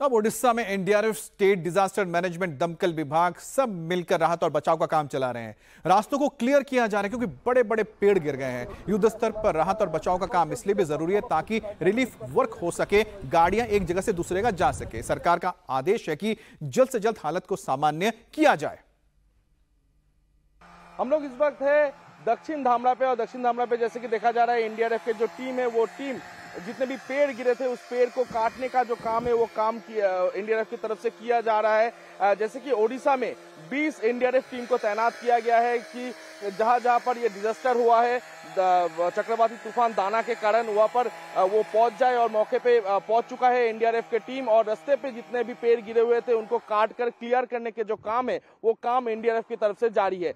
अब ओडिशा में NDRF, state disaster management, दमकल विभाग सब मिलकर राहत और बचाव का काम चला रहे हैं। रास्तों को क्लियर किया जा रहा है क्योंकि बड़े बड़े पेड़ गिर गए हैं। युद्ध स्तर पर राहत और बचाव का काम इसलिए भी ज़रूरी है ताकि रिलीफ वर्क हो सके, गाड़ियाँ एक जगह से दूसरे जगह जा सके। सरकार का आदेश है कि जल्द से जल्द हालत को सामान्य किया जाए। हम लोग इस वक्त है दक्षिण धामरा पे और दक्षिण धामरा पे जैसे कि देखा जा रहा है, एनडीआरएफ के जो टीम है, वो टीम जितने भी पेड़ गिरे थे, उस पेड़ को काटने का जो काम है, वो काम एनडीआरएफ की तरफ़ से किया जा रहा है। जैसे कि ओडिशा में 20 एनडीआरएफ टीम को तैनात किया गया है कि जहाँ जहाँ पर ये डिजास्टर हुआ है चक्रवाती तूफ़ान दाना के कारण वहाँ पर वो पहुँच जाए और मौके पे पहुँच चुका है एनडीआरएफ के टीम और रस्ते पे जितने भी पेड़ गिरे हुए थे, उनको काट कर क्लियर करने के जो काम है, वो काम एनडीआरएफ की तरफ़ से जारी है।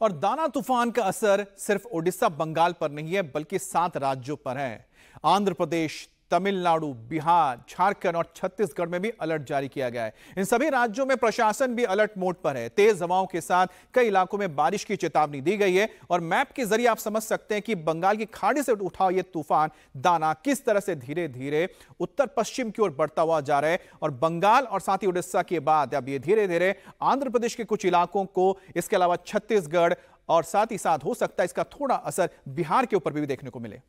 और दाना तूफ़ान का असर सिर्फ़ ओडिशा, बंगाल पर नहीं है, बल्कि सात राज्यों पर है। आंध्र प्रदेश तमिलनाडु, बिहार, झारखंड और छत्तीसगढ़ में भी अलर्ट जारी किया गया है। इन सभी राज्यों में प्रशासन भी अलर्ट मोड पर है। तेज हवाओं के साथ कई इलाकों में बारिश की चेतावनी दी गई है और मैप के ज़रिए आप समझ सकते हैं कि बंगाल की खाड़ी से उठा यह तूफ़ान दाना किस तरह से धीरे धीरे उत्तर पश्चिम की ओर बढ़ता हुआ जा रहा है और बंगाल और साथ ही उड़ीसा के बाद अब ये धीरे धीरे आंध्र प्रदेश के कुछ इलाकों को, इसके अलावा छत्तीसगढ़ और साथ ही साथ हो सकता है इसका थोड़ा असर बिहार के ऊपर भी देखने को मिले।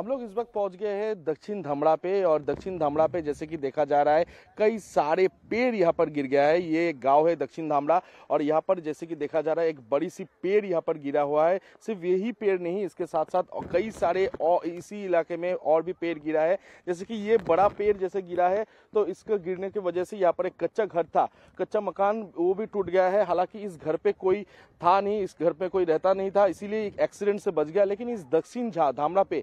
हम लोग इस वक्त पहुँच गए हैं दक्षिण धमड़ा पे और दक्षिण धमड़ा पे जैसे कि देखा जा रहा है, कई सारे पेड़ यहाँ पर गिर गया है। ये गाँव है दक्षिण धामड़ा और यहाँ पर जैसे कि देखा जा रहा है, एक बड़ी सी पेड़ यहाँ पर गिरा हुआ है। सिर्फ़ यही पेड़ नहीं, इसके साथ साथ कई सारे और इसी इलाके में और भी पेड़ गिरा है। जैसे कि ये बड़ा पेड़ जैसे गिरा है तो इसके गिरने की वजह से यहाँ पर एक कच्चा घर था। कच्चा मकान वो भी टूट गया है, हालाँकि इस घर पे कोई था नहीं, इस घर पे कोई रहता नहीं था, इसीलिए एक्सीडेंट से बच गया। लेकिन इस दक्षिण धामड़ा पे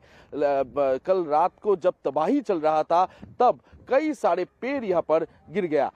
कल रात को जब तबाही चल रहा था, तब कई सारे पेड़ यहाँ पर गिर गया।